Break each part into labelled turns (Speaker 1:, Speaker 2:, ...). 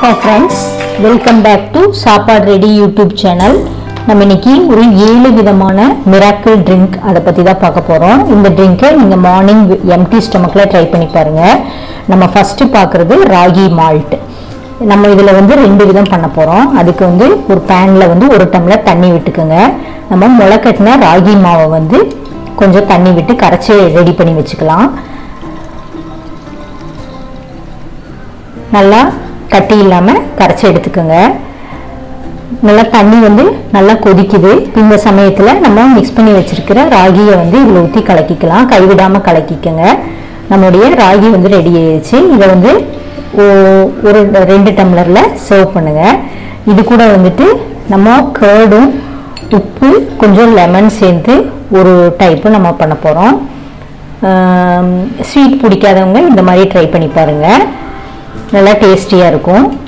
Speaker 1: வணக்கம் friends welcome back to சாப்பாடு ready YouTube channel நம்ம இன்னைக்கு ஒரு ஏழு விதமான மிராக்கிள் ட்ரிங்க் அதை பற்றி தான் பார்க்க போகிறோம் இந்த ட்ரிங்க்கை நீங்கள் மார்னிங் எம்டி ஸ்டொமக்கில் ட்ரை பண்ணி பாருங்கள் நம்ம ஃபஸ்ட்டு பார்க்குறது ராகி மால்ட் நம்ம இதில் வந்து ரெண்டு விதம் பண்ண போகிறோம் அதுக்கு வந்து ஒரு பேனில் வந்து ஒரு டம்ளர் தண்ணி விட்டுக்குங்க. நம்ம முளைக்கட்டின ராகி மாவை வந்து கொஞ்சம் தண்ணி விட்டு கரைச்சி ரெடி பண்ணி வச்சுக்கலாம். நல்லா கட்டி இல்லாமல் கரைச்சி எடுத்துக்கோங்க. நல்லா தண்ணி வந்து நல்லா கொதிக்குது. இந்த சமயத்தில் நம்ம மிக்ஸ் பண்ணி வச்சுருக்கிற ராகியை வந்து இதில் ஊற்றி கலக்கிக்கலாம். கைவிடாமல் கலக்கிக்கோங்க. நம்முடைய ராகி வந்து ரெடி ஆயிடுச்சு. இதை வந்து ஓ- ஒரு ரெண்டு டம்ளரில் சர்வ் பண்ணுங்க. இது கூட வந்துட்டு நம்ம கேர்டும் உப்பு கொஞ்சம் லெமன் சேர்த்து ஒரு டைப்பு நம்ம பண்ண போகிறோம் ஸ்வீட் பிடிக்காதவங்க இந்த மாதிரி ட்ரை பண்ணி பாருங்கள் நல்லா டேஸ்டியாக இருக்கும்.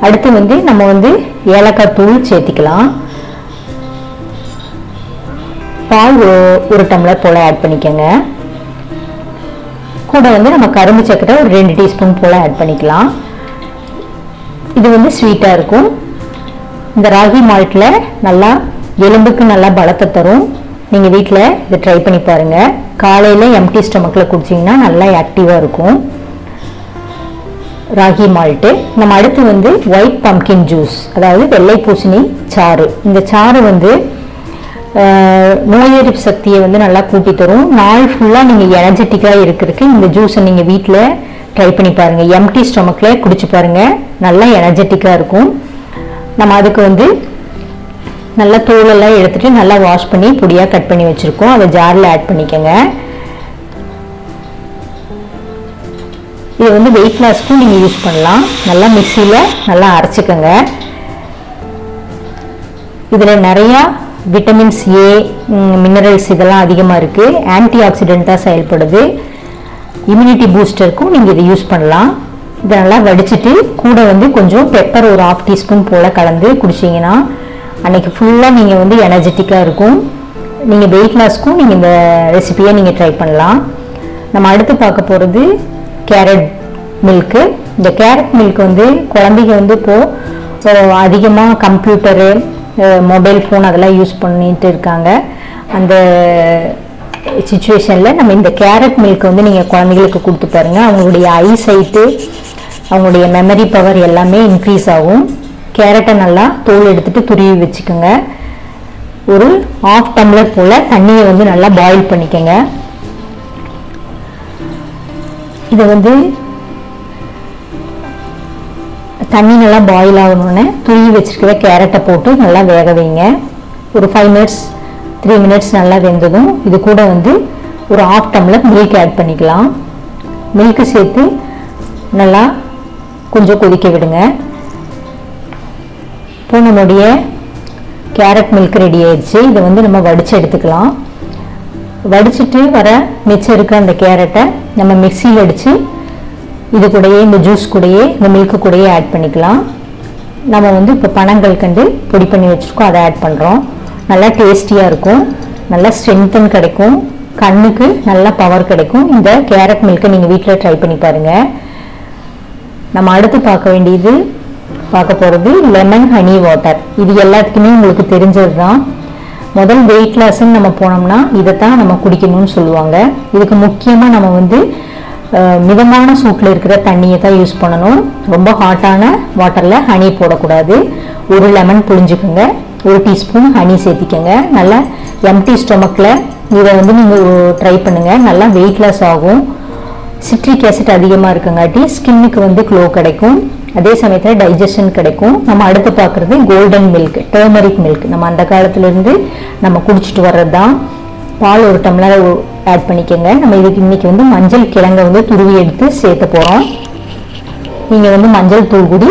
Speaker 1: அடுத்து வந்து நம்ம வந்து ஏலக்காய் தூள் சேர்த்திக்கலாம். பால் ஒரு- டம்ளர் போல் ஆட் பண்ணிக்கோங்க. கூட வந்து நம்ம கரும்பு சக்கரை ஒரு ரெண்டு டீஸ்பூன் போல் ஆட் பண்ணிக்கலாம். இது வந்து ஸ்வீட்டாக இருக்கும். இந்த ராகி மால்ட்டில் நல்லா எலும்புக்கு நல்லா பலத்தை தரும். நீங்கள் வீட்டில் இதை ட்ரை பண்ணி பாருங்கள் காலையில் எம்டி ஸ்டொமக்கில் குடிச்சிங்கன்னா நல்லா ஆக்டிவாக இருக்கும். ராகி மால்ட்டு நம்ம அடுத்து வந்து ஒயிட் பம்கின் ஜூஸ் அதாவது வெள்ளை பூசணி சாறு. இந்த சாறு வந்து ஆஹ், நோய் எதிர்ப்பு சக்தியை வந்து நல்லா கூட்டி தரும். நாள் ஃபுல்லாக நீங்கள் எனர்ஜெட்டிக்காக இருக்கிறதுக்கு இந்த ஜூஸை நீங்கள் வீட்டில் ட்ரை பண்ணி பாருங்கள் எம்டி ஸ்டொமக்கில் குடிச்சு பாருங்கள் நல்லா எனர்ஜெட்டிக்காக இருக்கும். நம்ம அதுக்கு வந்து நல்லா தோலெல்லாம் எடுத்துகிட்டு நல்லா வாஷ் பண்ணி பொடியாக கட் பண்ணி வச்சுருக்கோம். அதை ஜாரில் ஆட் பண்ணிக்கோங்க. இது வந்து வெயிட் லாஸ்க்கும் நீங்கள் யூஸ் பண்ணலாம். நல்லா மிக்சியில் நல்லா அரைச்சிக்கோங்க. இதில் நிறையா விட்டமின்ஸ் ஏ மினரல்ஸ் இதெல்லாம் அதிகமாக இருக்குது ஆன்டி ஆக்சிடெண்ட்டாக செயல்படுது. இம்யூனிட்டி பூஸ்டருக்கும் நீங்கள் இதை யூஸ் பண்ணலாம். இதை நல்லா வடிச்சிட்டு கூட வந்து கொஞ்சம் பெப்பர் ஒரு ஆஃப் டீஸ்பூன் போல் கலந்து குடிச்சிங்கன்னா அன்னைக்கு ஃபுல்லாக நீங்கள் வந்து எனர்ஜெட்டிக்காக இருக்கும். நீங்கள் வெயிட் லாஸ்க்கும் நீங்கள் இந்த ரெசிபியை நீங்கள் ட்ரை பண்ணலாம். நம்ம அடுத்து பார்க்க போகிறது கேரட் மில்க்கு இந்த கேரட் மில்க் வந்து குழந்தைங்க வந்து இப்போது அதிகமாக கம்ப்யூட்டரு மொபைல் ஃபோன் அதெல்லாம் யூஸ் பண்ணிட்டு இருக்காங்க. அந்த சுச்சுவேஷனில் நம்ம இந்த கேரட் மில்க் வந்து நீங்கள் குழந்தைகளுக்கு கொடுத்து பாருங்கள் அவங்களுடைய ஐ சைட்டு அவங்களுடைய மெமரி பவர் எல்லாமே இன்க்ரீஸ் ஆகும். கேரட்டை நல்லா தோல் எடுத்துட்டு துருவி வச்சுக்கோங்க. ஒரு ஆஃப் டம்ளர் போல் தண்ணியை வந்து நல்லா பாயில் பண்ணிக்கோங்க. இதை வந்து தண்ணி நல்லா பாயில் ஆகணுன்னு துருவி வச்சுருக்கிற கேரட்டை போட்டு நல்லா வேக வைங்க. ஒரு ஃபைவ் மினிட்ஸ் த்ரீ மினிட்ஸ் நல்லா வெந்ததும் இது கூட வந்து ஒரு ஆஃப் டம்ளர் மில்க் ஆட் பண்ணிக்கலாம். மில்க்கு சேர்த்து நல்லா கொஞ்சம் கொதிக்க விடுங்க. இப்போ நம்மளுடைய கேரட் மில்க் ரெடி ஆயிடுச்சு. இதை வந்து நம்ம வடித்து எடுத்துக்கலாம். வடிச்சிட்டு வர மிச்சம் இருக்க அந்த கேரட்டை நம்ம மிக்சியில் அடித்து இது கூடயே இந்த ஜூஸ் கூடயே இந்த மில்க்கு கூடயே ஆட் பண்ணிக்கலாம். நம்ம வந்து இப்போ பனங்கள் கண்டு பொடி பண்ணி வச்சுருக்கோம். அதை ஆட் பண்ணுறோம் நல்லா டேஸ்டியாக இருக்கும். நல்லா ஸ்ட்ரென்த்தன் கிடைக்கும். கண்ணுக்கு நல்ல பவர் கிடைக்கும். இந்த கேரட் மில்க்கை நீங்கள் வீட்டில் ட்ரை பண்ணி பாருங்கள் நம்ம அடுத்து பார்க்க வேண்டியது பார்க்க போகிறது லெமன் ஹனி வாட்டர் இது எல்லாத்துக்குமே உங்களுக்கு தெரிஞ்சது தான் முதல் வெயிட் லாஸ்ன்னு நம்ம போனோம்னா இதை தான் நம்ம குடிக்கணும்னு சொல்லுவாங்க. இதுக்கு முக்கியமாக நம்ம வந்து மிதமான சூட்டில் இருக்கிற தண்ணியை தான் யூஸ் பண்ணணும். ரொம்ப ஹாட்டான வாட்டரில் ஹனி போடக்கூடாது. ஒரு லெமன் புழிஞ்சுக்கோங்க. ஒரு டீஸ்பூன் ஹனி சேர்த்திக்கோங்க. நல்லா எம்டி ஸ்டொமக்கில் இதை வந்து நீங்கள் ட்ரை பண்ணுங்கள் நல்லா வெயிட் லாஸ் ஆகும். சிட்ரிக் ஆசிட் அதிகமாக இருக்கங்காட்டி ஸ்கின்னுக்கு வந்து க்ளோ கிடைக்கும். அதே சமயத்தில் டைஜஷன் கிடைக்கும். நம்ம அடுத்து பார்க்குறது கோல்டன் மில்க் டர்மரிக் மில்க் நம்ம அந்த காலத்துலேருந்து நம்ம குடிச்சிட்டு வர்றது தான் பால் ஒரு டம்ளர் ஆட் பண்ணிக்கோங்க. நம்ம இதுக்கு இன்னைக்கு வந்து மஞ்சள் கிழங்கை வந்து துருவி எடுத்து சேர்த்த போகிறோம் நீங்கள் வந்து மஞ்சள் தூள் கூடி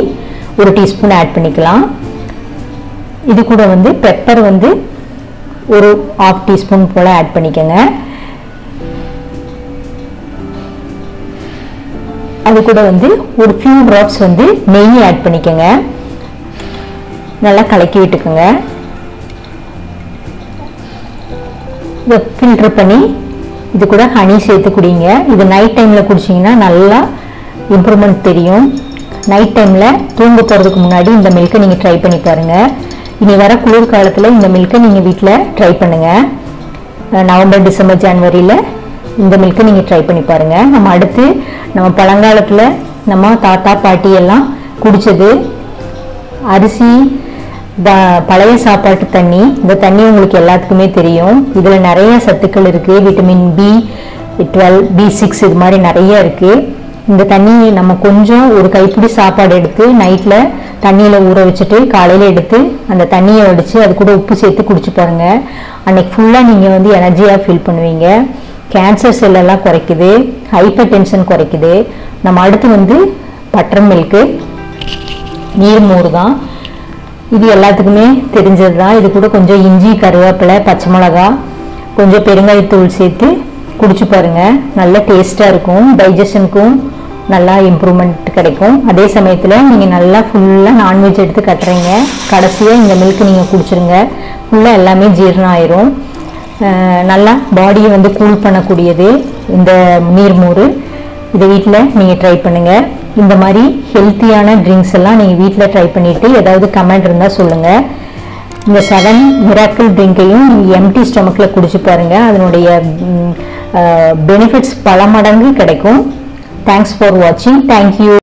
Speaker 1: ஒரு டீஸ்பூன் ஆட் பண்ணிக்கலாம். இது கூட வந்து பெப்பர் வந்து ஒரு ஆஃப் டீஸ்பூன் போல் ஆட் பண்ணிக்கோங்க. அது கூட வந்து ஒரு ஃபியூ ட்ராப்ஸ் வந்து நெய் ஆட் பண்ணிக்கோங்க. நல்லா கலக்கி விட்டுக்கோங்க. இதை ஃபில்டர் பண்ணி இது கூட ஹனி சேர்த்து குடிங்க. இது நைட் டைமில் குடிச்சிங்கன்னா நல்லா இம்ப்ரூவ்மெண்ட் தெரியும். நைட் டைமில் தூங்க போகிறதுக்கு முன்னாடி இந்த மில்க்கை நீங்கள் ட்ரை பண்ணி பாருங்கள் இனி வர குளிர் காலத்தில் இந்த மில்க்கை நீங்கள் வீட்டில் ட்ரை பண்ணுங்கள் நவம்பர் டிசம்பர் ஜனவரியில் இந்த மில்க்கை நீங்கள் ட்ரை பண்ணி பாருங்கள் நம்ம அடுத்து நம்ம பழங்காலத்தில் நம்ம தாத்தா பாட்டி எல்லாம் குடித்தது அரிசி த பழைய சாப்பாட்டு தண்ணி. இந்த தண்ணி உங்களுக்கு எல்லாத்துக்குமே தெரியும். இதில் நிறைய சத்துக்கள் இருக்குது vitamin B twelve B six இது மாதிரி நிறைய இருக்குது இந்த தண்ணி நம்ம கொஞ்சம் ஒரு கைப்பிடி சாப்பாடு எடுத்து நைட்டில் தண்ணியில் ஊற வச்சுட்டு காலையில் எடுத்து அந்த தண்ணியை வடித்து அது கூட உப்பு சேர்த்து குடிச்சு பாருங்கள் அன்னைக்கு ஃபுல்லாக நீங்கள் வந்து எனர்ஜியாக ஃபீல் பண்ணுவீங்க. கேன்சர் செல்லெல்லாம் குறைக்குது ஹைப்பர் டென்ஷன் குறைக்குது. நம்ம அடுத்து வந்து பட்டர் மில்க்கு நீர்மோர் தான். இது எல்லாத்துக்குமே தெரிஞ்சது தான். இது கூட கொஞ்சம் இஞ்சி கருவேப்பிலை பச்சை மிளகா கொஞ்சம் பெருங்காயத்தூள் சேர்த்து குடிச்சு பாருங்கள் நல்ல டேஸ்ட்டாக இருக்கும். டைஜஷனுக்கும் நல்லா இம்ப்ரூவ்மெண்ட் கிடைக்கும். அதே சமயத்தில் நீங்கள் நல்லா ஃபுல்லாக நான்வெஜ் எடுத்து கட்டுறீங்க. கடைசியாக இந்த மில்க் நீங்கள் குடிச்சிருங்க. ஃபுல்லாக எல்லாமே ஜீரணம் ஆயிரும். நல்லா பாடியை வந்து கூல் பண்ணக்கூடியது இந்த நீர்மோர். இதை வீட்டில் நீங்கள் ட்ரை பண்ணுங்கள் இந்த மாதிரி ஹெல்த்தியான ட்ரிங்க்ஸ் எல்லாம் நீங்கள் வீட்டில் ட்ரை பண்ணிவிட்டு ஏதாவது கமெண்ட் இருந்தால் சொல்லுங்கள் இந்த செவன் மிராக்கிள் ட்ரிங்கையும் எம்டி ஸ்டொமக்கில் குடிச்சு பாருங்கள் அதனுடைய பெனிஃபிட்ஸ் பல மடங்கு கிடைக்கும். தேங்க்ஸ் ஃபார் வாட்சிங் தேங்க்யூ